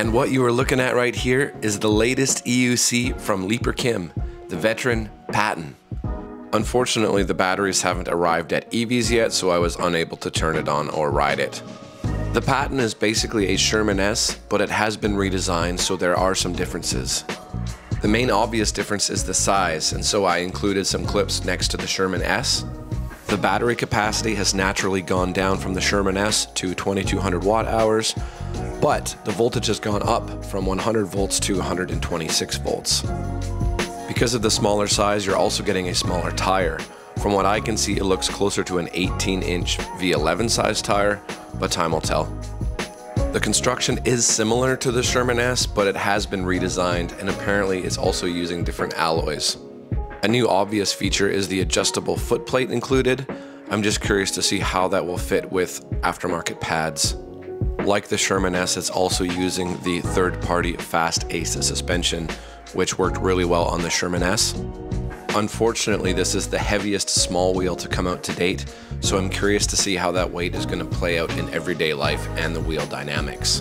And what you are looking at right here is the latest EUC from Leaper Kim, the veteran Patton. Unfortunately, the batteries haven't arrived at Eevees yet, so I was unable to turn it on or ride it. The Patton is basically a Sherman S, but it has been redesigned, so there are some differences. The main obvious difference is the size, and so I included some clips next to the Sherman S. The battery capacity has naturally gone down from the Sherman S to 2200 watt hours, but the voltage has gone up from 100 volts to 126 volts. Because of the smaller size, you're also getting a smaller tire. From what I can see, it looks closer to an 18 inch V11 size tire, but time will tell. The construction is similar to the Sherman S, but it has been redesigned and apparently it's also using different alloys. A new obvious feature is the adjustable footplate included. I'm just curious to see how that will fit with aftermarket pads. Like the Sherman S, it's also using the third-party Fast Ace suspension, which worked really well on the Sherman S. Unfortunately, this is the heaviest small wheel to come out to date, so I'm curious to see how that weight is going to play out in everyday life and the wheel dynamics.